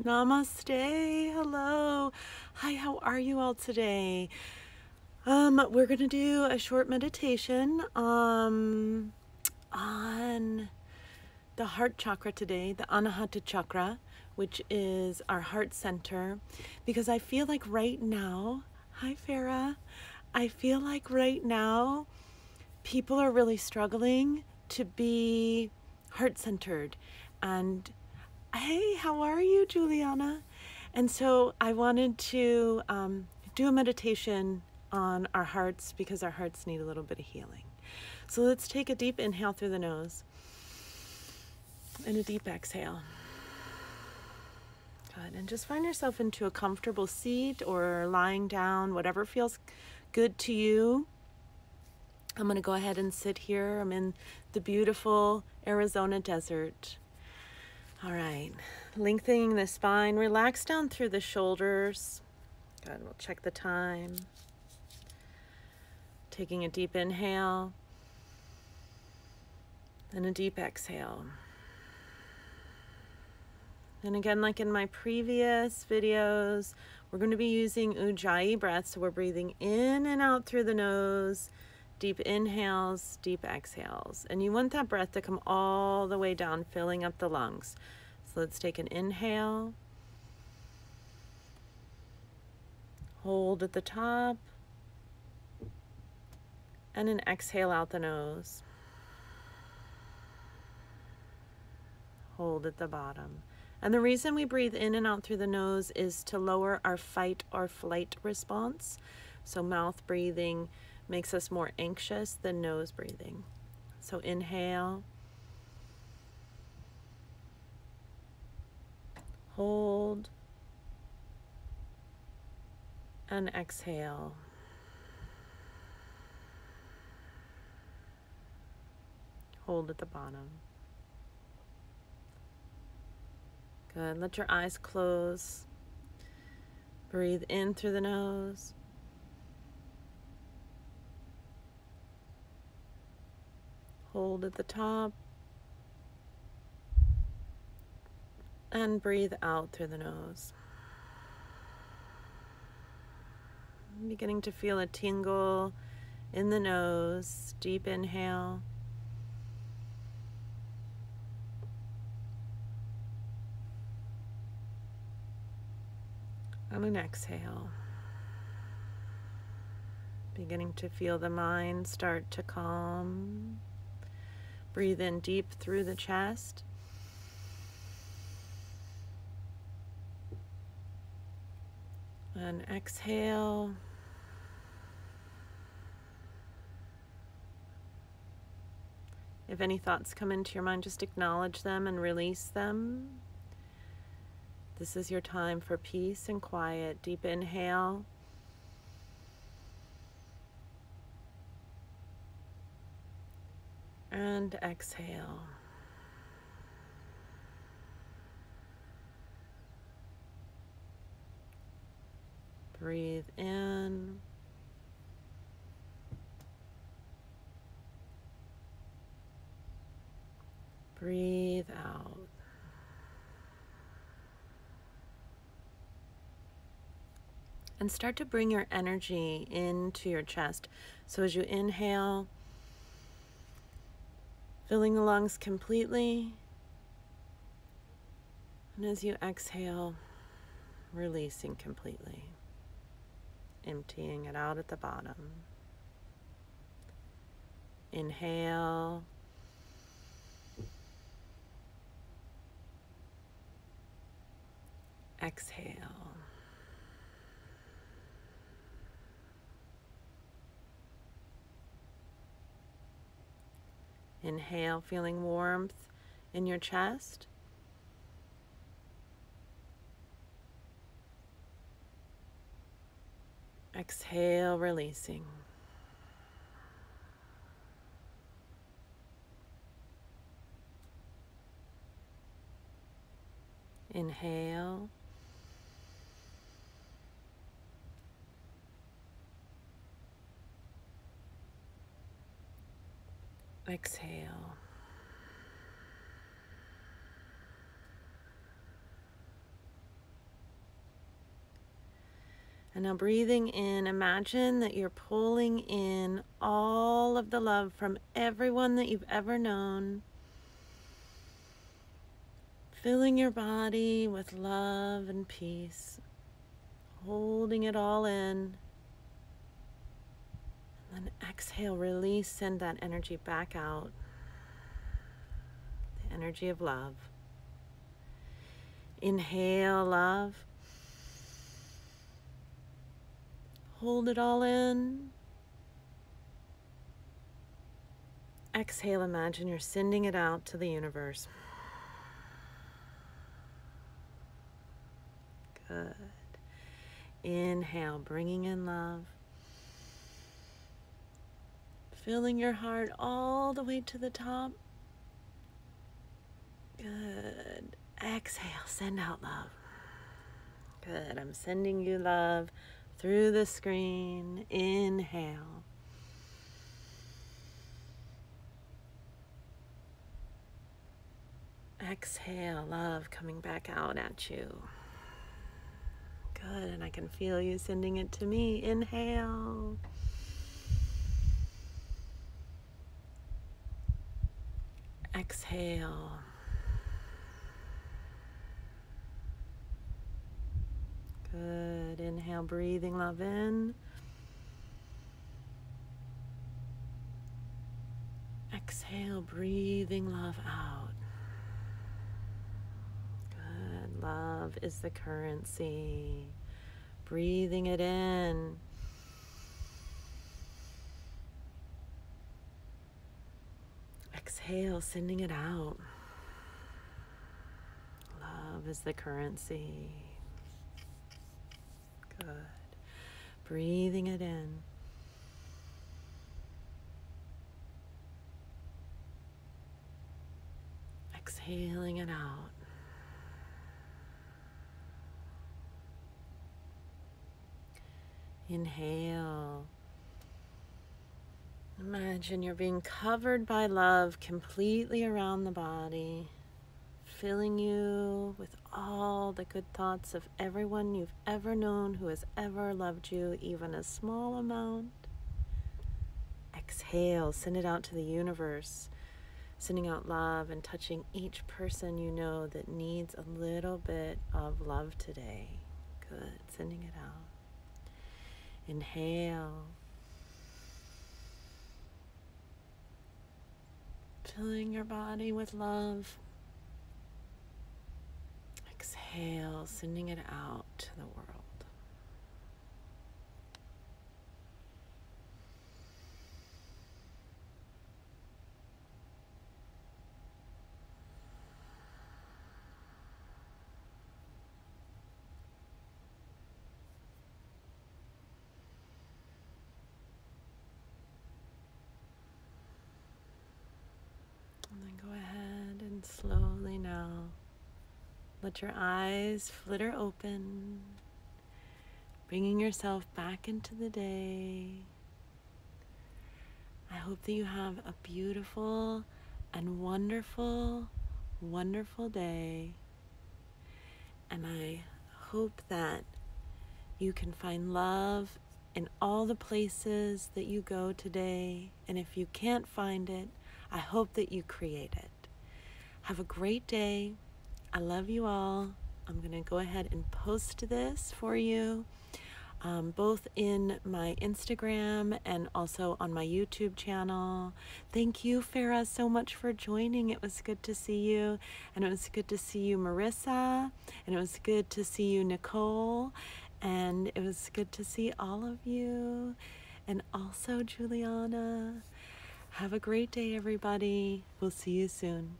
Namaste. Hello. Hi, how are you all today? Um, we're going to do a short meditation um, on the heart chakra today, the Anahata chakra, which is our heart center, because I feel like right now, hi Farah, I feel like right now people are really struggling to be heart centered and Hey, how are you, Juliana? And so I wanted to um, do a meditation on our hearts because our hearts need a little bit of healing. So let's take a deep inhale through the nose and a deep exhale. Good. And just find yourself into a comfortable seat or lying down, whatever feels good to you. I'm going to go ahead and sit here. I'm in the beautiful Arizona desert. All right, lengthening the spine, relax down through the shoulders. Good, we'll check the time. Taking a deep inhale and a deep exhale. And again, like in my previous videos, we're going to be using Ujjayi breath. So we're breathing in and out through the nose, deep inhales, deep exhales. And you want that breath to come all the way down, filling up the lungs. So let's take an inhale. Hold at the top. And an exhale out the nose. Hold at the bottom. And the reason we breathe in and out through the nose is to lower our fight or flight response. So mouth breathing makes us more anxious than nose breathing. So inhale. Hold. And exhale. Hold at the bottom. Good. Let your eyes close. Breathe in through the nose. Hold at the top. And breathe out through the nose. I'm beginning to feel a tingle in the nose. Deep inhale. And an exhale. Beginning to feel the mind start to calm. Breathe in deep through the chest. And exhale. If any thoughts come into your mind, just acknowledge them and release them. This is your time for peace and quiet. Deep inhale. And exhale. Breathe in. Breathe out. And start to bring your energy into your chest. So as you inhale, filling the lungs completely. And as you exhale, releasing completely emptying it out at the bottom. Inhale. Exhale. Inhale, feeling warmth in your chest. Exhale, releasing. Inhale. Exhale. And now breathing in, imagine that you're pulling in all of the love from everyone that you've ever known. Filling your body with love and peace. Holding it all in. Exhale, release, send that energy back out. The energy of love. Inhale, love. Hold it all in. Exhale, imagine you're sending it out to the universe. Good. Inhale, bringing in love. Filling your heart all the way to the top. Good. Exhale, send out love. Good. I'm sending you love through the screen. Inhale. Exhale, love coming back out at you. Good, and I can feel you sending it to me. Inhale. Exhale. Good. Inhale, breathing love in. Exhale, breathing love out. Good. Love is the currency. Breathing it in. Exhale, sending it out. Love is the currency. Good. Breathing it in. Exhaling it out. Inhale. Imagine you're being covered by love completely around the body filling you with all the good thoughts of everyone you've ever known who has ever loved you, even a small amount. Exhale, send it out to the universe, sending out love and touching each person you know that needs a little bit of love today. Good, sending it out. Inhale. Filling your body with love exhale, sending it out to the world. And then go ahead and slowly now let your eyes flitter open, bringing yourself back into the day. I hope that you have a beautiful and wonderful, wonderful day. And I hope that you can find love in all the places that you go today. And if you can't find it, I hope that you create it. Have a great day. I love you all. I'm going to go ahead and post this for you, um, both in my Instagram and also on my YouTube channel. Thank you, Farah, so much for joining. It was good to see you. And it was good to see you, Marissa. And it was good to see you, Nicole. And it was good to see all of you. And also, Juliana. Have a great day, everybody. We'll see you soon.